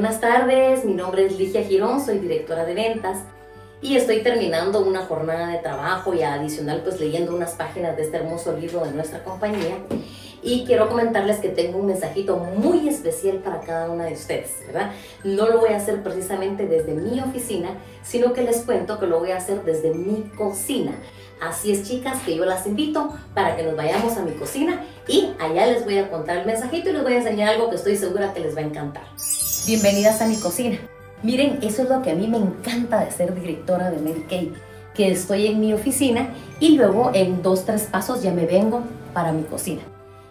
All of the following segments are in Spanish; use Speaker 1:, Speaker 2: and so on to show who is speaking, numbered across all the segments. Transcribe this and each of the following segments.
Speaker 1: buenas tardes. Mi nombre es Ligia Girón, soy directora de ventas y estoy terminando una jornada de trabajo y adicional pues leyendo unas páginas de este hermoso libro de nuestra compañía y quiero comentarles que tengo un mensajito muy especial para cada una de ustedes, ¿verdad? No lo voy a hacer precisamente desde mi oficina, sino que les cuento que lo voy a hacer desde mi cocina. Así es, chicas, que yo las invito para que nos vayamos a mi cocina y allá les voy a contar el mensajito y les voy a enseñar algo que estoy segura que les va a encantar. Bienvenidas a mi cocina. Miren, eso es lo que a mí me encanta de ser directora de Mary que estoy en mi oficina y luego en dos, tres pasos ya me vengo para mi cocina.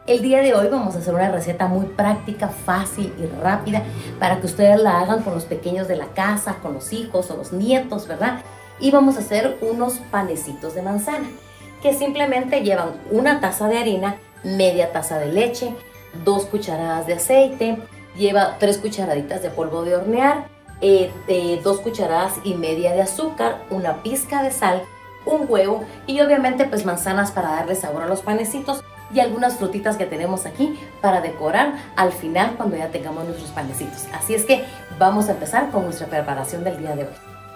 Speaker 1: El día de hoy vamos a hacer una receta muy práctica, fácil y rápida para que ustedes la hagan con los pequeños de la casa, con los hijos o los nietos, ¿verdad? Y vamos a hacer unos panecitos de manzana que simplemente llevan una taza de harina, media taza de leche, dos cucharadas de aceite, lleva tres cucharaditas de polvo de hornear, eh, dos cucharadas y media de azúcar, una pizca de sal, un huevo y obviamente pues manzanas para darle sabor a los panecitos y algunas frutitas que tenemos aquí para decorar al final cuando ya tengamos nuestros panecitos. Así es que vamos a empezar con nuestra preparación del día de hoy.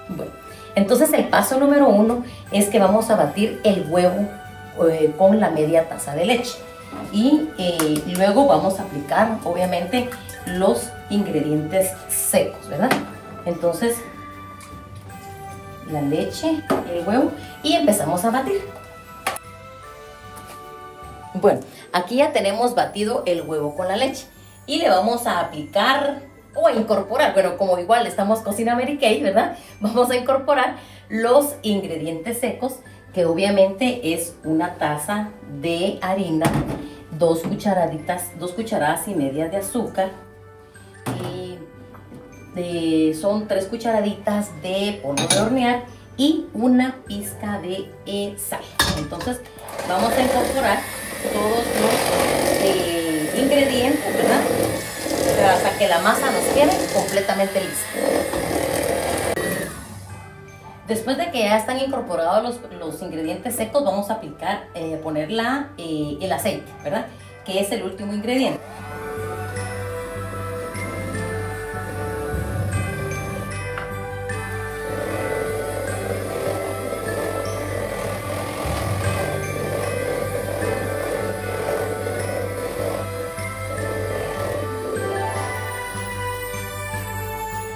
Speaker 1: Bueno, entonces el paso número uno es que vamos a batir el huevo eh, con la media taza de leche. Y eh, luego vamos a aplicar obviamente los ingredientes secos, ¿verdad? Entonces la leche, el huevo y empezamos a batir. Bueno, aquí ya tenemos batido el huevo con la leche y le vamos a aplicar o a incorporar, bueno, como igual estamos cocina Mary Kay, ¿verdad? Vamos a incorporar los ingredientes secos, que obviamente es una taza de harina, dos cucharaditas, dos cucharadas y media de azúcar, son tres cucharaditas de polvo de hornear y una pizca de eh, sal. Entonces vamos a incorporar todos los eh, ingredientes, ¿verdad? Hasta que la masa nos quede completamente lista. Después de que ya están incorporados los, ingredientes secos, vamos a aplicar, eh, eh, el aceite, ¿verdad? Que es el último ingrediente.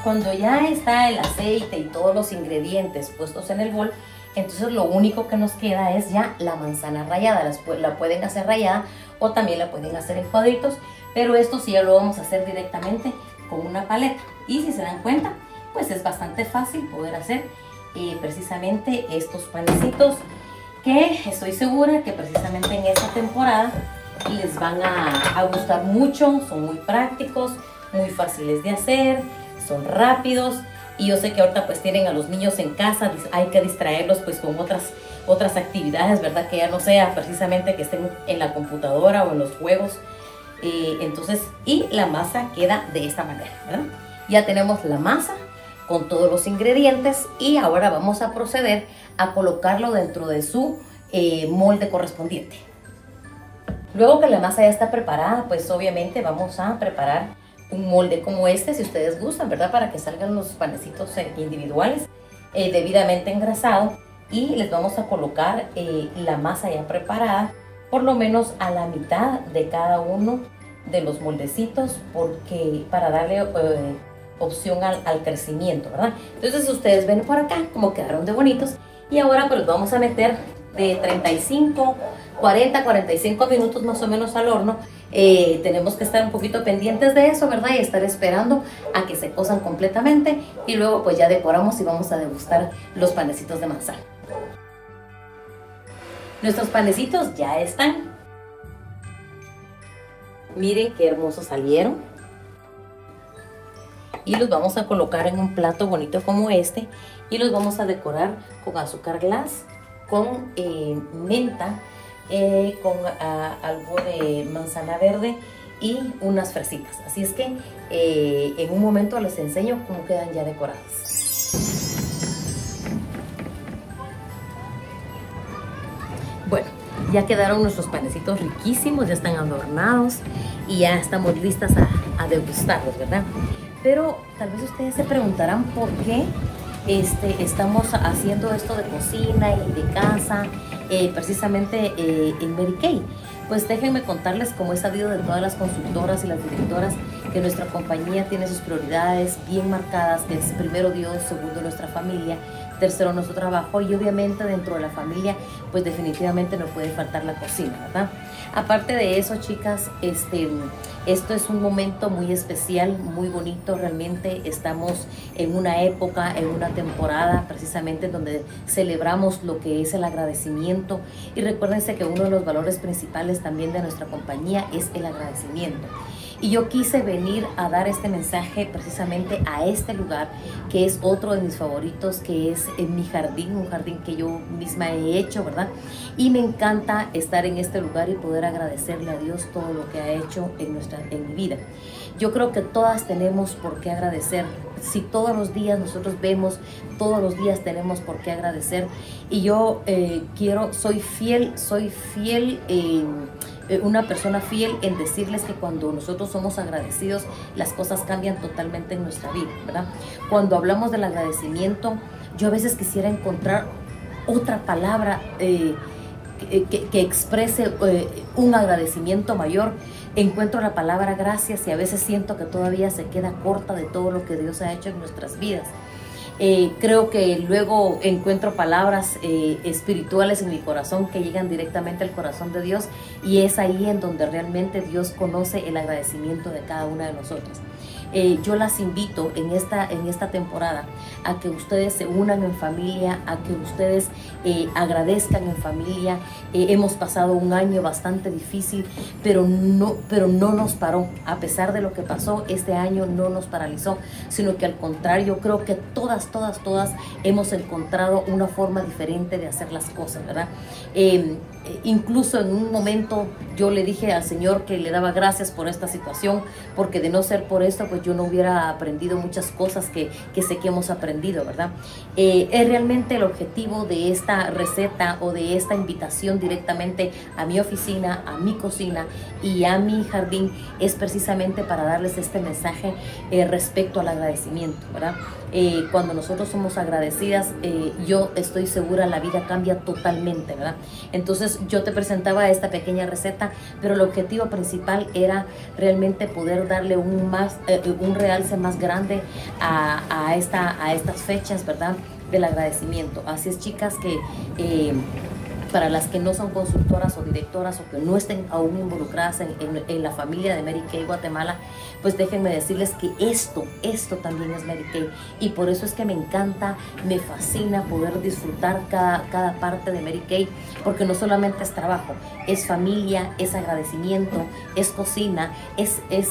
Speaker 1: Cuando ya está el aceite y todos los ingredientes puestos en el bol, entonces lo único que nos queda es ya la manzana rallada. La pueden hacer rallada o también la pueden hacer en cuadritos, pero esto sí ya lo vamos a hacer directamente con una paleta. Y si se dan cuenta, pues es bastante fácil poder hacer eh, precisamente estos panecitos que estoy segura que precisamente en esta temporada les van a gustar mucho, son muy prácticos, muy fáciles de hacer son rápidos y yo sé que ahorita pues tienen a los niños en casa, hay que distraerlos pues con otras, otras actividades, ¿verdad? Que ya no sea precisamente que estén en la computadora o en los juegos. Eh, entonces, y la masa queda de esta manera. Ya tenemos la masa con todos los ingredientes y ahora vamos a proceder a colocarlo dentro de su eh, molde correspondiente. Luego que la masa ya está preparada, pues obviamente vamos a preparar un molde como este, si ustedes gustan, ¿verdad? Para que salgan los panecitos individuales, eh, debidamente engrasados. Y les vamos a colocar eh, la masa ya preparada, por lo menos a la mitad de cada uno de los moldecitos, porque para darle eh, opción al, al, crecimiento, ¿verdad? Entonces ustedes ven por acá como quedaron de bonitos. Y ahora pues los vamos a meter de 35, 40, 45 minutos más o menos al horno eh, tenemos que estar un poquito pendientes de eso, ¿verdad? Y estar esperando a que se cosan completamente y luego pues ya decoramos y vamos a degustar los panecitos de manzana. Nuestros panecitos ya están. Miren qué hermosos salieron. Y los vamos a colocar en un plato bonito como este y los vamos a decorar con azúcar glass, con eh, menta, eh, con ah, algo de manzana verde y unas fresitas. Así es que eh, en un momento les enseño cómo quedan ya decoradas. Bueno, ya quedaron nuestros panecitos riquísimos, ya están adornados y ya estamos listas a, a degustarlos, ¿verdad? Pero tal vez ustedes se preguntarán por qué este, estamos haciendo esto de cocina y de casa, eh, precisamente eh, en Mary Kay. Pues déjenme contarles cómo he sabido de todas las consultoras y las directoras que nuestra compañía tiene sus prioridades bien marcadas, que es primero Dios, segundo nuestra familia, tercero nuestro trabajo y obviamente dentro de la familia pues definitivamente no puede faltar la cocina, ¿verdad? Aparte de eso, chicas, este, esto es un momento muy especial, muy bonito. Realmente estamos en una época, en una temporada precisamente donde celebramos lo que es el agradecimiento. Y recuérdense que uno de los valores principales también de nuestra compañía es el agradecimiento. Y yo quise venir a dar este mensaje precisamente a este lugar, que es otro de mis favoritos, que es en mi jardín, un jardín que yo misma he hecho, ¿verdad? Y me encanta estar en este lugar y poder agradecerle a Dios todo lo que ha hecho en, nuestra, en mi vida. Yo creo que todas tenemos por qué agradecer. Si todos los días nosotros vemos, todos los días tenemos por qué agradecer. Y yo eh, quiero, soy fiel, soy fiel. Eh, una persona fiel en decirles que cuando nosotros somos agradecidos, las cosas cambian totalmente en nuestra vida, ¿verdad? Cuando hablamos del agradecimiento, yo a veces quisiera encontrar otra palabra eh, que, exprese eh, un agradecimiento mayor. Encuentro la palabra gracias y a veces siento que todavía se queda corta de todo lo que Dios ha hecho en nuestras vidas. Eh, creo que luego encuentro palabras eh, espirituales en mi corazón que llegan directamente al corazón de Dios y es ahí en donde realmente Dios conoce el agradecimiento de cada una de nosotras. Eh, yo las invito en esta, en esta temporada a que ustedes se unan en familia, a que ustedes eh, agradezcan en familia. Eh, hemos pasado un año bastante difícil, pero no, pero no nos paró. A pesar de lo que pasó, este año no nos paralizó, sino que al contrario, creo que todas, todas, todas hemos encontrado una forma diferente de hacer las cosas, ¿verdad? Em, incluso en un momento yo le dije al Señor que le daba gracias por esta situación, porque de no ser por esto, pues yo no hubiera aprendido muchas cosas que, sé que hemos aprendido, ¿verdad? Eh, es realmente el objetivo de esta receta o de esta invitación directamente a mi oficina, a mi cocina y a mi jardín, es precisamente para darles este mensaje eh, respecto al agradecimiento, ¿verdad? Eh, cuando nosotros somos agradecidas, yo estoy segura la vida cambia totalmente, ¿verdad? Entonces yo te presentaba esta pequeña receta, pero el objetivo principal era realmente poder darle un más, un realce más grande a, esta, a estas fechas, ¿verdad? Del agradecimiento. Así es, chicas, que... Eh, para las que no son consultoras o directoras o que no estén aún involucradas en, la familia de Mary Kay Guatemala, pues déjenme decirles que esto, esto también es Mary Kay. Y por eso es que me encanta, me fascina poder disfrutar cada, cada parte de Mary Kay, porque no solamente es trabajo, es familia, es agradecimiento, es cocina, es, es,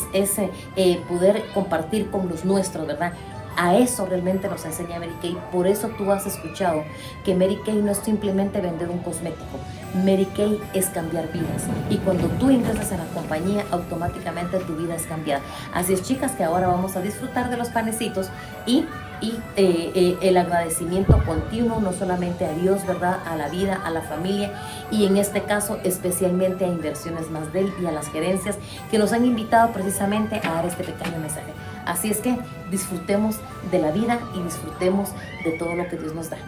Speaker 1: eh, poder compartir con los nuestros, ¿verdad? A eso realmente nos enseña Mary Kay. Por eso tú has escuchado que Mary Kay no es simplemente vender un cosmético. Mary Kay es cambiar vidas. Y cuando tú ingresas en la compañía, automáticamente tu vida es cambiada. Así es, chicas, que ahora vamos a disfrutar de los panecitos y y eh, eh, el agradecimiento continuo, no solamente a Dios, ¿verdad? A la vida, a la familia y en este caso especialmente a Inversiones Más Del y a las gerencias que nos han invitado precisamente a dar este pequeño mensaje. Así es que disfrutemos de la vida y disfrutemos de todo lo que Dios nos da.